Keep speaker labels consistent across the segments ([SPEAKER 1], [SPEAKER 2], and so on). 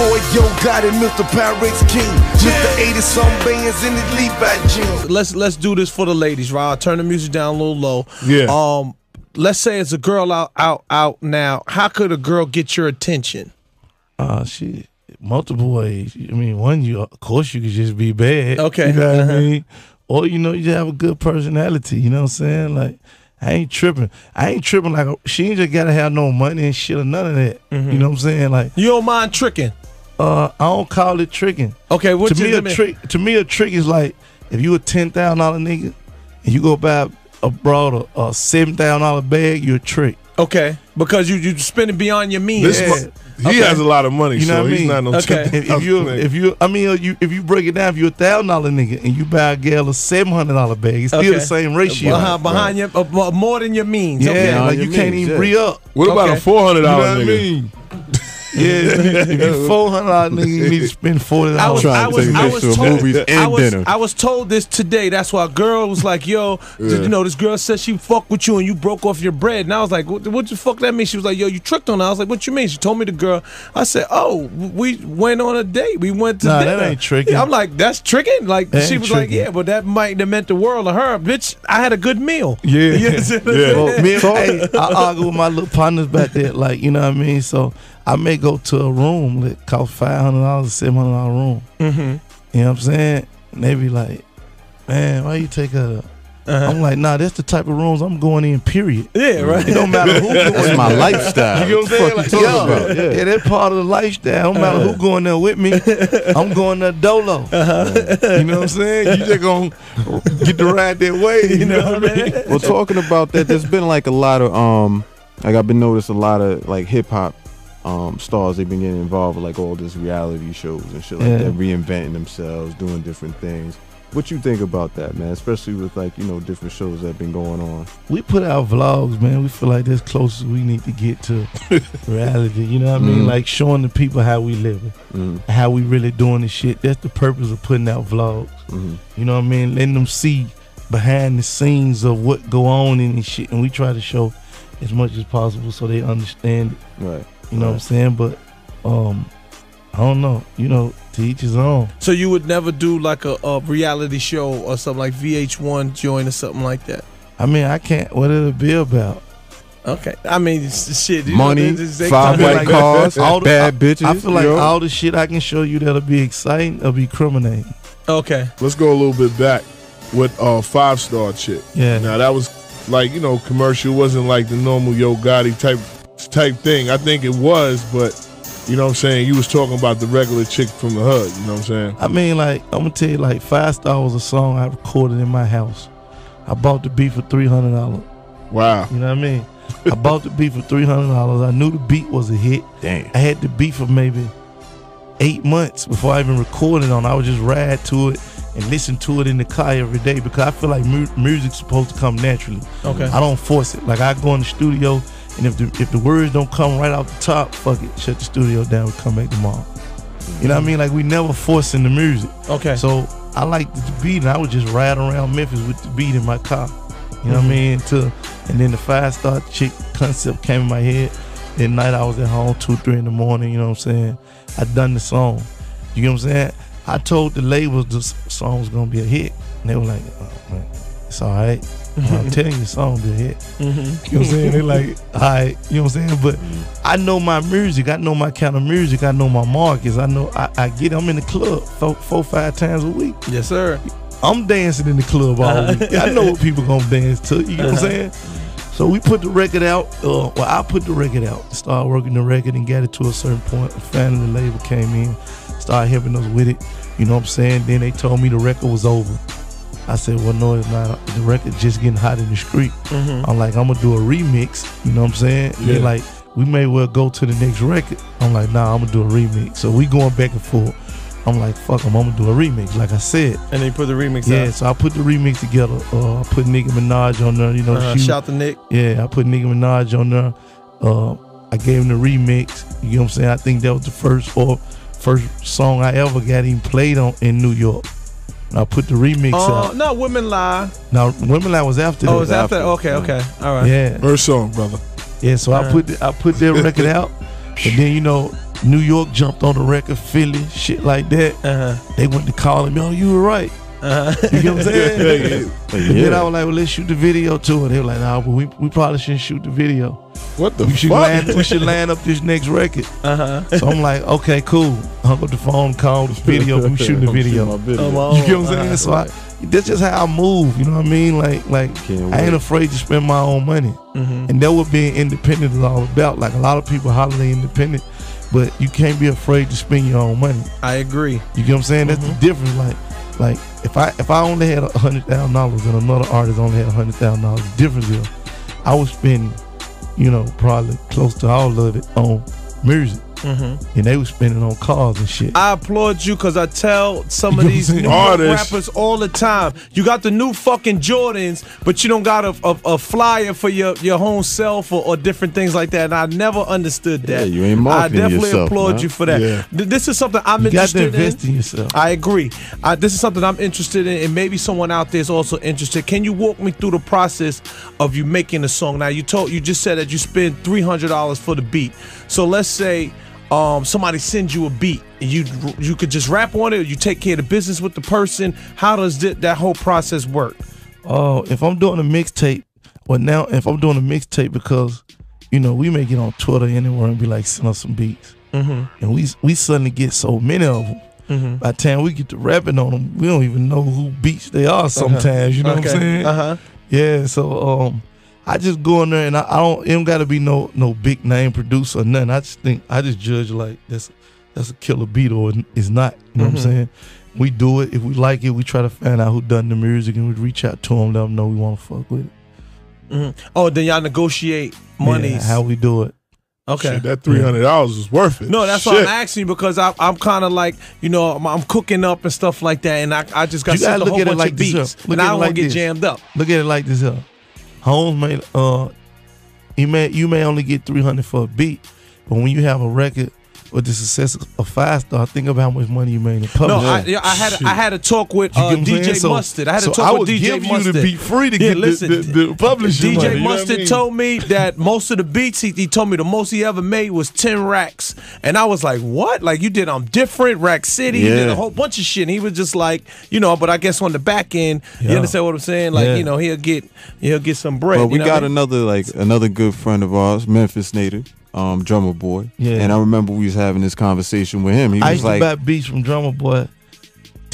[SPEAKER 1] boy Yo Gotti, Mr. Pyrex King. Mr. 80 some bands in his Levi jeans.
[SPEAKER 2] Let's let's do this for the ladies, right? Turn the music down a little low.
[SPEAKER 3] Yeah.
[SPEAKER 2] Um, let's say it's a girl out out out now. How could a girl get your attention?
[SPEAKER 4] Uh, she Multiple ways. I mean, one, you of course you could just be bad.
[SPEAKER 2] Okay.
[SPEAKER 4] You know what
[SPEAKER 2] Uh-huh.
[SPEAKER 4] I mean? Or you know, you just have a good personality. You know what I'm saying? Like, I ain't tripping. I ain't tripping like she ain't just gotta have no money and shit or none of that.
[SPEAKER 2] Mm-hmm.
[SPEAKER 4] You know what I'm saying? Like,
[SPEAKER 2] You don't mind tricking?
[SPEAKER 4] Uh, I don't call it tricking.
[SPEAKER 2] Okay, what
[SPEAKER 4] to
[SPEAKER 2] you
[SPEAKER 4] me a
[SPEAKER 2] mean?
[SPEAKER 4] trick to me a trick is like if you a ten thousand dollar nigga and you go buy abroad a, a seven thousand dollar bag, you a trick.
[SPEAKER 2] Okay, because you you spending beyond your means.
[SPEAKER 3] This
[SPEAKER 4] Yeah.
[SPEAKER 3] mu- he
[SPEAKER 2] Okay.
[SPEAKER 3] has a lot of money,
[SPEAKER 4] You know
[SPEAKER 3] so
[SPEAKER 4] what I
[SPEAKER 3] he's
[SPEAKER 4] mean?
[SPEAKER 3] not no
[SPEAKER 2] Okay.
[SPEAKER 3] $10,000
[SPEAKER 4] If, if you if you I mean uh, you if you break it down if you a thousand dollar nigga and you buy a gal a seven hundred dollar bag, it's still the same ratio.
[SPEAKER 2] behind, behind your uh, more than your means.
[SPEAKER 4] Yeah,
[SPEAKER 2] Okay.
[SPEAKER 4] like
[SPEAKER 5] your
[SPEAKER 4] you can't even
[SPEAKER 5] yeah.
[SPEAKER 4] re up.
[SPEAKER 3] what about
[SPEAKER 2] Okay.
[SPEAKER 3] a four hundred
[SPEAKER 4] You know
[SPEAKER 3] dollar
[SPEAKER 4] what I
[SPEAKER 3] nigga?
[SPEAKER 4] mean? Yeah, if you four hundred dollar nigga, you need to spend forty
[SPEAKER 2] I was,
[SPEAKER 4] dollars.
[SPEAKER 5] Trying
[SPEAKER 2] I
[SPEAKER 5] to
[SPEAKER 2] was,
[SPEAKER 5] take
[SPEAKER 2] I
[SPEAKER 5] bitch
[SPEAKER 2] was told,
[SPEAKER 5] movies
[SPEAKER 2] I was,
[SPEAKER 5] dinner.
[SPEAKER 2] I was told this today. That's why a girl was like, "Yo, you know, this girl said she fucked with you and you broke off your bread." And I was like, "What, what the fuck that mean?" She was like, "Yo, you tricked on her." I was like, "What you mean?" She told me the girl. I said, "Oh, we went on a date. We went to
[SPEAKER 4] Nah,
[SPEAKER 2] dinner."
[SPEAKER 4] that ain't tricking.
[SPEAKER 2] I'm like, "That's tricking." Like
[SPEAKER 4] That
[SPEAKER 2] she
[SPEAKER 4] ain't
[SPEAKER 2] was like, "Yeah, but that might have meant the world to her, bitch. I had a good meal."
[SPEAKER 4] Yeah.
[SPEAKER 2] You know
[SPEAKER 3] Yeah.
[SPEAKER 2] saying?
[SPEAKER 4] Me and, hey, I argue with my little partners about that, like you know what I mean. So I may go to a room that cost five hundred dollars, seven hundred dollar room.
[SPEAKER 2] Mm-hmm.
[SPEAKER 4] You know what I'm saying? And they be like, "Man, why you take a?"
[SPEAKER 2] Uh-huh.
[SPEAKER 4] I'm like, "Nah, that's the type of rooms I'm going in. Period.
[SPEAKER 2] Yeah, right.
[SPEAKER 4] It don't matter who going
[SPEAKER 5] That's
[SPEAKER 4] in.
[SPEAKER 5] my lifestyle.
[SPEAKER 4] You know what I'm saying? Like,
[SPEAKER 5] What
[SPEAKER 4] yeah, yeah.
[SPEAKER 5] Yeah.
[SPEAKER 4] that's part of the lifestyle. Don't matter who going there with me, I'm going there dolo. You know what I'm saying? You just gonna get to ride that way. You, know, what I mean?
[SPEAKER 5] well, talking about that, there's been like a lot of um, like I've been noticed a lot of like hip hop um stars. They've been getting involved with like all this reality shows and shit like
[SPEAKER 4] Yeah.
[SPEAKER 5] that, reinventing themselves, doing different things. What you think about that, man? Especially with like you know different shows that have been going on.
[SPEAKER 4] We put out vlogs, man. We feel like that's close as we need to get to reality. You know what I mean?
[SPEAKER 5] Mhm.
[SPEAKER 4] Like showing the people how we living,
[SPEAKER 5] Mm,
[SPEAKER 4] how we really doing this shit. That's the purpose of putting out vlogs.
[SPEAKER 5] mm,
[SPEAKER 4] You know what I mean? Letting them see behind the scenes of what go on in this shit, and we try to show as much as possible so they understand it.
[SPEAKER 5] right.
[SPEAKER 4] You know what I'm saying? But um, I don't know. You know, to each his own.
[SPEAKER 2] So you would never do like a, a reality show or something like VH1 join or something like that.
[SPEAKER 4] I mean, I can't. What it'll be about?
[SPEAKER 2] Okay, I mean it's- shit.
[SPEAKER 5] Money,
[SPEAKER 2] they- they-
[SPEAKER 5] five
[SPEAKER 2] they-
[SPEAKER 5] white
[SPEAKER 4] like-
[SPEAKER 5] cars,
[SPEAKER 4] all the-
[SPEAKER 5] bad bitches.
[SPEAKER 4] I feel like
[SPEAKER 5] yo.
[SPEAKER 4] all the shit I can show you that'll be exciting, it'll be criminating.
[SPEAKER 2] Okay,
[SPEAKER 3] Let's go a little bit back with uh five star chick.
[SPEAKER 4] Yeah.
[SPEAKER 3] Now that was like you know commercial. It wasn't like the normal Yo Gotti type type thing. I think it was, but you know what I'm saying. You was talking about the regular chick from the hood. You know what I'm saying?
[SPEAKER 4] I mean, like I'm gonna tell you, like Five Star was a song I recorded in my house. I bought the beat for three hundred dollars.
[SPEAKER 3] Wow.
[SPEAKER 4] You know what I mean? I bought the beat for three hundred dollars. I knew the beat was a hit.
[SPEAKER 5] Damn.
[SPEAKER 4] I had the beat for maybe eight months before I even recorded on. I would just ride to it and listen to it in the car every day because I feel like mu- music's supposed to come naturally.
[SPEAKER 2] okay.
[SPEAKER 4] I don't force it. Like I go in the studio, and if the if the words don't come right off the top, fuck it, shut the studio down. We come back tomorrow. You know what I mean? Like we never forcing the music.
[SPEAKER 2] Okay.
[SPEAKER 4] So I like the beat, and I would just ride around Memphis with the beat in my car. You know what I
[SPEAKER 2] Mhm.
[SPEAKER 4] mean? To and then the five star chick concept came in my head. That night I was at home two, three in the morning. You know what I'm saying? I done the song. You know what I'm saying? I told the labels the s- song was gonna be a hit, and they were like, oh, man, "It's all right." I'm telling you, the song be a hit.
[SPEAKER 2] Mhm.
[SPEAKER 4] You know what I'm saying? They're like, all right, you know what I'm saying? But I know my music. I know my kind of music. I know my markets. I know I, I get I'm in the club four, four, five times a week.
[SPEAKER 2] Yes, sir.
[SPEAKER 4] I'm dancing in the club all week. I know what people gonna dance to. You know what I'm saying? So we put the record out. Uh, well, I put the record out. Started working the record and got it to a certain point. Finally, the label came in, started helping us with it. You know what I'm saying? Then they told me the record was over. I said, well, no, it's not. The record just getting hot in the street.
[SPEAKER 2] Mhm.
[SPEAKER 4] I'm like, I'm gonna do a remix. You know what I'm saying?
[SPEAKER 3] Yeah.
[SPEAKER 4] They're like, we may well go to the next record. I'm like, nah, I'm gonna do a remix. So we going back and forth. I'm like, fuck 'em, I'm gonna do a remix. Like I said,
[SPEAKER 2] And then you put the remix
[SPEAKER 4] yeah.
[SPEAKER 2] out.
[SPEAKER 4] So I put the remix together. Uh, I put Nicki Minaj on there. You know,
[SPEAKER 2] Uh, shout to Nick.
[SPEAKER 4] yeah. I put Nicki Minaj on there. Uh, I gave him the remix. You know what I'm saying? I think that was the first or first song I ever got him played on in New York. I put the remix
[SPEAKER 2] Oh
[SPEAKER 4] out.
[SPEAKER 2] no, women lie.
[SPEAKER 4] Now, Women Lie was after that.
[SPEAKER 2] Oh,
[SPEAKER 4] that.
[SPEAKER 2] is after?
[SPEAKER 5] after.
[SPEAKER 2] Okay, okay, all right.
[SPEAKER 4] Yeah.
[SPEAKER 3] First song, brother.
[SPEAKER 4] Yeah, so
[SPEAKER 2] Uh.
[SPEAKER 4] I put the, I put that record out, and then you know New York jumped on the record, Philly, shit like that.
[SPEAKER 2] Uh-huh.
[SPEAKER 4] They went to call him, yo, you were right. You know what I'm saying?
[SPEAKER 5] Like,
[SPEAKER 4] And then I was like, well, let's shoot the video too. And they were like, nah, but we, we probably shouldn't shoot the video.
[SPEAKER 3] What the
[SPEAKER 4] We should,
[SPEAKER 3] fuck?
[SPEAKER 4] line, we should line up this next record.
[SPEAKER 2] Uh-huh.
[SPEAKER 4] So I'm like, okay, cool. Hung up the phone, called the video, we shooting the
[SPEAKER 5] I'm shooting
[SPEAKER 4] video.
[SPEAKER 5] video.
[SPEAKER 2] Come.
[SPEAKER 4] You get what I'm saying?
[SPEAKER 2] Uh-huh.
[SPEAKER 4] So I, that's just how I move. You know what I mean? Like, like I ain't afraid to spend my own money,
[SPEAKER 2] Mhm.
[SPEAKER 4] and that what being independent is all about. Like a lot of people holler they independent, but you can't be afraid to spend your own money.
[SPEAKER 2] I agree.
[SPEAKER 4] You get what I'm saying? That's
[SPEAKER 2] Mm-hmm.
[SPEAKER 4] the difference. Like, like if I if I only had a hundred thousand dollars and another artist only had a hundred thousand dollars, difference is I would spend, you know, probably close to all of it on music,
[SPEAKER 2] Mm-hmm.
[SPEAKER 4] and they was spending on cars and shit.
[SPEAKER 2] I applaud you because I tell some of these new
[SPEAKER 3] Artists.
[SPEAKER 2] rappers all the time. You got the new fucking Jordans, but you don't got a, a, a flyer for your, your home self or, or different things like that. And I never understood that.
[SPEAKER 5] Yeah, you ain't marketing
[SPEAKER 2] I definitely
[SPEAKER 5] yourself,
[SPEAKER 2] applaud
[SPEAKER 5] man.
[SPEAKER 2] you for that.
[SPEAKER 3] Yeah.
[SPEAKER 2] Th- This is something I'm
[SPEAKER 4] you got to
[SPEAKER 2] interested in.
[SPEAKER 4] invest in yourself.
[SPEAKER 2] I agree. Uh, this is something I'm interested in, and maybe someone out there is also interested. Can you walk me through the process of you making a song? Now, you told you just said that you spend three hundred dollars for the beat. So let's say um, somebody sends you a beat, and you you could just rap on it, or you take care of the business with the person. How does that, that whole process work?
[SPEAKER 4] Oh, if I'm doing a mixtape, well now if I'm doing a mixtape because, you know, we may get on Twitter anywhere and be like send us some beats,
[SPEAKER 2] Mm-hmm.
[SPEAKER 4] and we we suddenly get so many of them.
[SPEAKER 2] Mm-hmm.
[SPEAKER 4] By the time we get to rapping on them, we don't even know who beats they are. Sometimes, you know what I'm saying?
[SPEAKER 2] Uh huh.
[SPEAKER 4] Yeah. So um, I just go in there and I, I don't. It don't got to be no no big name producer or nothing. I just think I just judge like that's that's a killer beat or it's not. You know
[SPEAKER 2] Mhm.
[SPEAKER 4] what I'm saying? We do it. If we like it, we try to find out who done the music and we reach out to them, let them know we want to fuck with it.
[SPEAKER 2] hmm Oh, then y'all negotiate monies.
[SPEAKER 4] Yeah, how we do it.
[SPEAKER 2] okay.
[SPEAKER 3] Shit, that three hundred dollars is worth it.
[SPEAKER 2] No, that's
[SPEAKER 3] Shit.
[SPEAKER 2] why I'm asking you because I, I'm kind of like you know I'm, I'm cooking up and stuff like that, and I, I just got
[SPEAKER 4] You gotta
[SPEAKER 2] sent a
[SPEAKER 4] look
[SPEAKER 2] whole
[SPEAKER 4] at it
[SPEAKER 2] bunch
[SPEAKER 4] like
[SPEAKER 2] of
[SPEAKER 4] this,
[SPEAKER 2] beats,
[SPEAKER 4] huh? Look
[SPEAKER 2] and
[SPEAKER 4] at
[SPEAKER 2] I don't
[SPEAKER 4] like
[SPEAKER 2] want to get jammed up.
[SPEAKER 4] Look at it like this here. Holmes may uh you may you may only get three hundred for a beat, but when you have a record with the success of five star, think of how much money you made in
[SPEAKER 2] No,
[SPEAKER 4] public.
[SPEAKER 2] I, yeah, I had I had a talk with uh,
[SPEAKER 4] get what I'm saying?
[SPEAKER 2] DJ
[SPEAKER 4] So-
[SPEAKER 2] Mustard. I had
[SPEAKER 4] so
[SPEAKER 2] a talk
[SPEAKER 4] I
[SPEAKER 2] with
[SPEAKER 4] would
[SPEAKER 2] DJ
[SPEAKER 4] give
[SPEAKER 2] Mustard.
[SPEAKER 4] you to be free to
[SPEAKER 2] Yeah,
[SPEAKER 4] get
[SPEAKER 2] listen,
[SPEAKER 4] the, the, the publishing
[SPEAKER 2] DJ
[SPEAKER 4] money. you know what I
[SPEAKER 2] Mustard
[SPEAKER 4] mean?
[SPEAKER 2] told me that most of the beats he, he told me the most he ever made was ten racks, and I was like, "What? Like you did? I'm different. Rack City, you did a whole bunch of shit." And he was just like, you know, but I guess on the back end, you understand what I'm saying? Like
[SPEAKER 4] Yeah.
[SPEAKER 2] you know, he'll get he'll get some bread.
[SPEAKER 5] But
[SPEAKER 2] you
[SPEAKER 5] we
[SPEAKER 2] know
[SPEAKER 5] got
[SPEAKER 2] I mean?
[SPEAKER 5] another like another good friend of ours, Memphis native, um, Drumma Boy.
[SPEAKER 4] Yeah.
[SPEAKER 5] And I remember we was having this conversation with him. He
[SPEAKER 4] I
[SPEAKER 5] was
[SPEAKER 4] used
[SPEAKER 5] like,
[SPEAKER 4] to buy beats from Drumma Boy,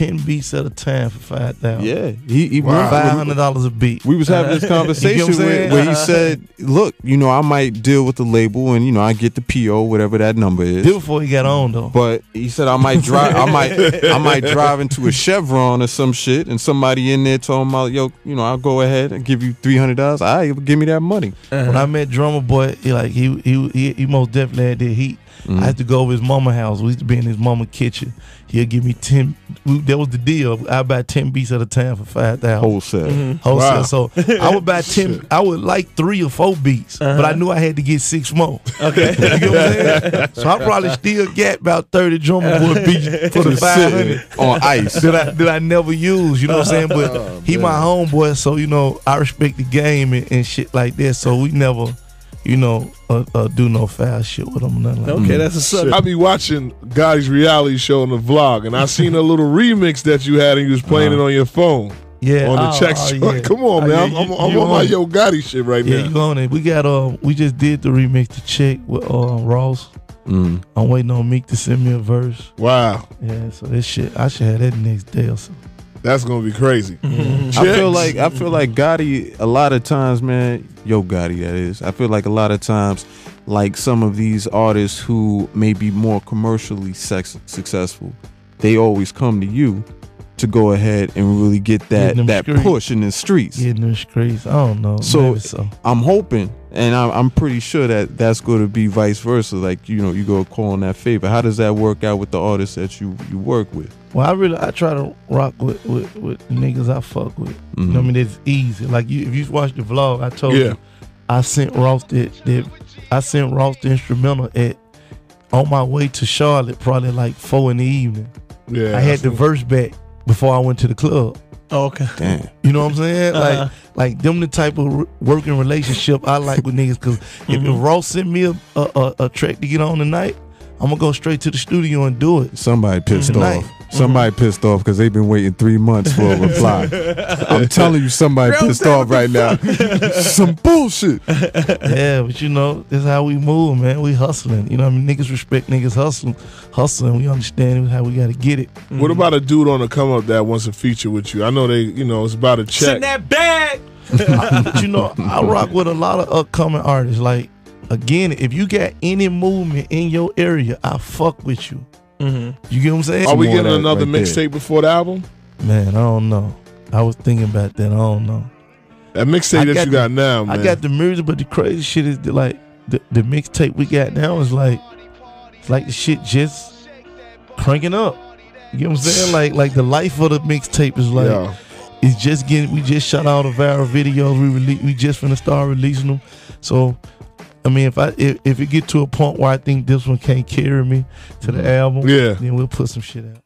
[SPEAKER 4] ten beats at a time for five thousand.
[SPEAKER 5] yeah, he, he
[SPEAKER 3] Wow.
[SPEAKER 4] five hundred dollars a beat.
[SPEAKER 5] we was having this conversation
[SPEAKER 4] what I'm
[SPEAKER 5] where, where he said, "Look, you know, I might deal with the label, and you know, I get the PO, whatever that number is."
[SPEAKER 4] Did before he got on though.
[SPEAKER 5] But he said I might drive, I might, I might drive into a Chevron or some shit, and somebody in there told about, yo, you know, I'll go ahead and give you three hundred dollars. All right, give me that money. Uh-huh.
[SPEAKER 4] When I met Drumma Boy, he like he he he, he most definitely had that heat. Mm-hmm. I had to go over his mama house. We used to be in his mama kitchen. He'll give me ten. That was the deal. I buy ten beats at a time for five thousand.
[SPEAKER 5] Wholesale. Mm-hmm.
[SPEAKER 4] Wholesale.
[SPEAKER 3] Wow.
[SPEAKER 4] So I would buy ten. I would like three or four beats, uh-huh. but I knew I had to get six more.
[SPEAKER 2] Okay.
[SPEAKER 4] You get what I'm? So I probably still get about thirty Drumma Boy beats for the five hundred
[SPEAKER 5] on ice.
[SPEAKER 4] that I that I never use. You know what I'm saying? But
[SPEAKER 3] Oh,
[SPEAKER 4] he my homeboy, so you know I respect the game and, and shit like that. So we never, you know, uh, uh, do no foul shit with them. nothing like
[SPEAKER 2] Okay, that's a sub.
[SPEAKER 3] I be watching Gotti's reality show on the vlog, and I seen a little remix that you had, and you was playing it on your phone.
[SPEAKER 4] Yeah,
[SPEAKER 3] on the
[SPEAKER 4] oh,
[SPEAKER 3] check.
[SPEAKER 4] oh, yeah.
[SPEAKER 3] Come on,
[SPEAKER 4] Oh,
[SPEAKER 3] man,
[SPEAKER 4] yeah,
[SPEAKER 3] I'm, I'm, I'm
[SPEAKER 4] you
[SPEAKER 3] on my. Yo Gotti shit right
[SPEAKER 4] Yeah,
[SPEAKER 3] now.
[SPEAKER 4] you on it. We got uh, we just did the remix to check with uh Ross.
[SPEAKER 5] Mm.
[SPEAKER 4] I'm waiting on Meek to send me a verse.
[SPEAKER 3] Wow,
[SPEAKER 4] Yeah, so this shit, I should have that next day or something.
[SPEAKER 3] that's gonna be crazy.
[SPEAKER 2] Mm-hmm.
[SPEAKER 5] I feel like I feel like Gotti a lot of times, man. Yo, Gotti, that is. I feel like a lot of times, like some of these artists who may be more commercially sex- successful, they always come to you to go ahead and really get that that
[SPEAKER 4] streets.
[SPEAKER 5] push in the streets.
[SPEAKER 4] Getting them streets, I don't know.
[SPEAKER 5] So-
[SPEAKER 4] so.
[SPEAKER 5] I'm hoping, and I'm, I'm pretty sure that that's going to be vice versa. Like you know, you go call on that favor. How does that work out with the artists that you you work with?
[SPEAKER 4] Well, I really I try to rock with with, with niggas I fuck with. You know what I
[SPEAKER 5] Mhm.
[SPEAKER 4] mean? It's easy. Like you, if you watch the vlog, I told
[SPEAKER 3] Yeah.
[SPEAKER 4] you I sent Ross the, the I sent Ross the instrumental at on my way to Charlotte, probably like four in the evening.
[SPEAKER 3] Yeah,
[SPEAKER 4] I had the verse back before I went to the club.
[SPEAKER 2] Oh, okay.
[SPEAKER 5] Damn.
[SPEAKER 4] You know what I'm saying?
[SPEAKER 2] Uh-huh.
[SPEAKER 4] Like like them the type of r- working relationship I like with niggas. Because if, if. Ross sent me a, a, a, a track to get on tonight, I'm gonna go straight to the studio and do it.
[SPEAKER 5] Somebody pissed
[SPEAKER 4] Tonight.
[SPEAKER 5] off. Somebody mm-hmm. pissed off because they've been waiting three months for a reply. I'm telling you, somebody
[SPEAKER 2] Bro,
[SPEAKER 5] pissed off right now. Some bullshit.
[SPEAKER 4] yeah, but you know, that's how we move, man. We hustling. You know, what I mean, niggas respect niggas hustling, hustling. We understand how we got to get it.
[SPEAKER 3] What mm-hmm. about a dude on the come up that wants a feature with you? I know they, you know, it's about a
[SPEAKER 2] It's in
[SPEAKER 3] check.
[SPEAKER 2] that bag.
[SPEAKER 4] but you know, I rock with a lot of upcoming artists. Like again, if you got any movement in your area, I fuck with you.
[SPEAKER 2] Mm-hmm.
[SPEAKER 4] You get what I'm saying?
[SPEAKER 3] Are we getting another
[SPEAKER 5] right
[SPEAKER 3] mixtape before the album?
[SPEAKER 4] Man, I don't know. I was thinking about that. I don't know.
[SPEAKER 3] That mixtape that
[SPEAKER 4] got
[SPEAKER 3] you
[SPEAKER 4] the-
[SPEAKER 3] got now, man.
[SPEAKER 4] I got the music, but the crazy shit is that, like the, the mixtape we got now is like it's like the shit just cranking up. You get what I'm saying? Like like the life of the mixtape is like
[SPEAKER 3] yeah.
[SPEAKER 4] it's just getting we just shot all the viral videos we release we just finna start releasing them. So I mean if I if, if it get to a point where I think this one can't carry me to the mm-hmm. album,
[SPEAKER 3] Yeah.
[SPEAKER 4] then we'll put some shit out.